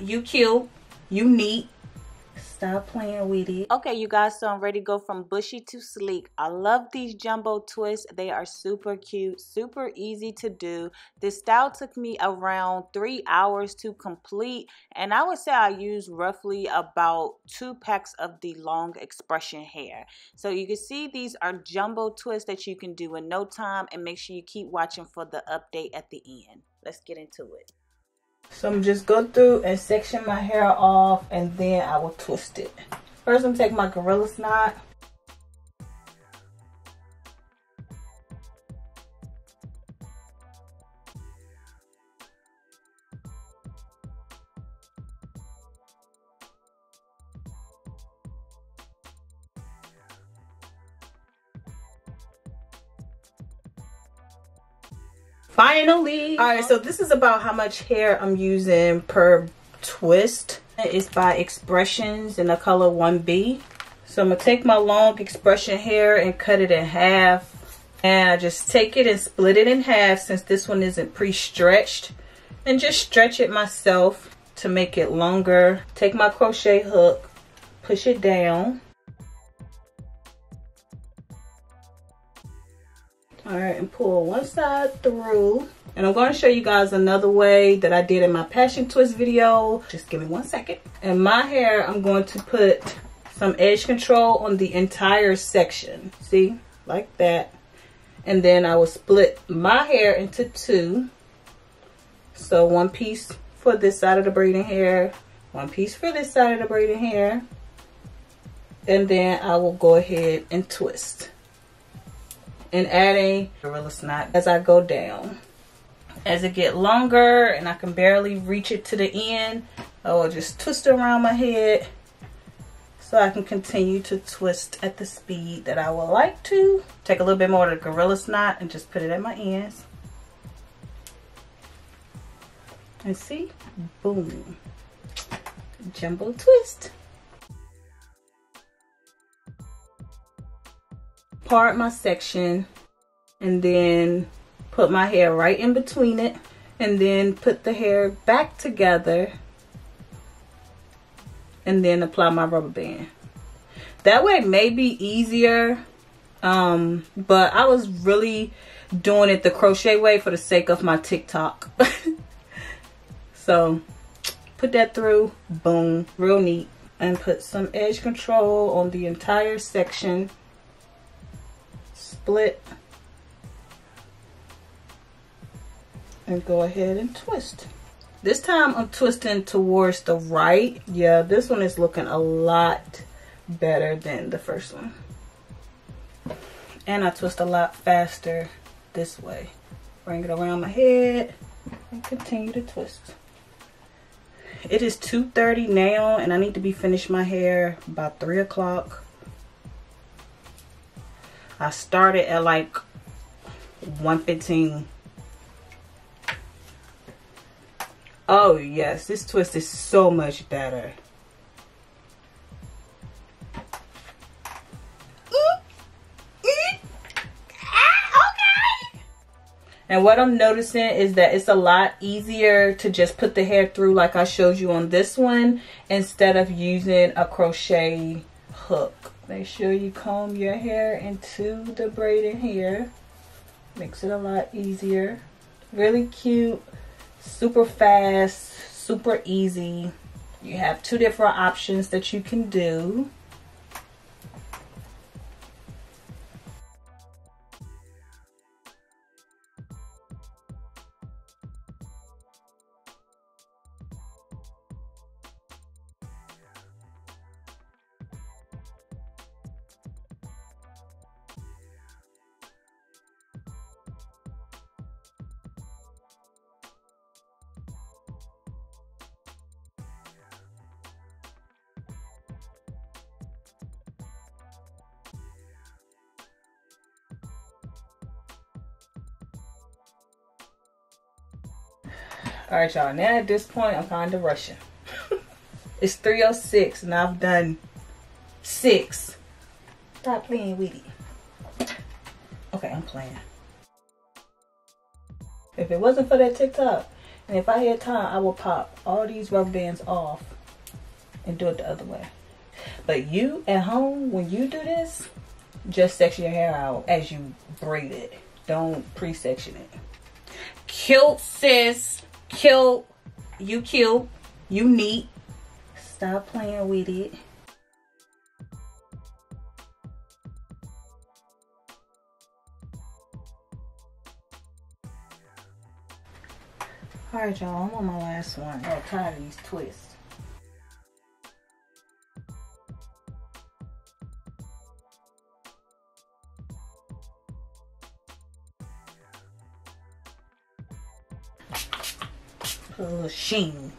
you cute, you neat, Stop playing with it. Okay, you guys, so I'm ready to go from bushy to sleek. I love these jumbo twists. They are super cute, super easy to do. This style took me around three hours to complete, and I would say I used roughly about two packs of the long expression hair. So you can see these are jumbo twists that you can do in no time, and make sure you keep watching for the update at the end. Let's get into it. So I'm just go through and section my hair off and then I will twist it. First I'm taking my Gorilla Snot finally. All right so this is about how much hair i'm using per twist. It's by expressions in the color 1b so i'm gonna take my long expression hair and cut it in half. And i just take it and split it in half since this one isn't pre-stretched. And just stretch it myself to make it longer. Take my crochet hook push it down all right and pull one side through. And i'm going to show you guys another way that i did in my passion twist video. Just give me one second. And my hair i'm going to put some edge control on the entire section. See? Like that. And then i will split my hair into two. So one piece for this side of the braiding hair one piece for this side of the braiding hair and then i will go ahead and twist and adding Gorilla Snot as I go down. As it get longer and I can barely reach it to the end, I will just twist around my head so I can continue to twist at the speed that I would like to. Take a little bit more of the Gorilla Snot and just put it at my ends. And see? Boom. Jumbo twist. Part my section and then put my hair right in between it and then put the hair back together and then apply my rubber band. That way it may be easier, um, but I was really doing it the crochet way for the sake of my TikTok. so put that through, boom, real neat. And put some edge control on the entire section split and go ahead and twist. This time I'm twisting towards the right. Yeah, this one is looking a lot better than the first one. And I twist a lot faster this way. Bring it around my head and continue to twist. It is 2.30 now and I need to be finished my hair by 3 o'clock. I started at like 115. Oh yes, this twist is so much better. And what I'm noticing is that it's a lot easier to just put the hair through like I showed you on this one instead of using a crochet hook. Make sure you comb your hair into the braiding hair. Makes it a lot easier. Really cute, super fast, super easy. You have two different options that you can do. All right, y'all. Now at this point, I'm kind of rushing. it's 3.06 and I've done six. Stop playing with it. Okay, I'm playing. If it wasn't for that TikTok, And if I had time, I would pop all these rubber bands off and do it the other way. But you at home, when you do this, just section your hair out as you braid it. Don't pre-section it. Cute sis. Cute. You cute. You neat. Stop playing with it. Alright y'all, I'm on my last one. Oh, I'm tired of these twists. Sheen.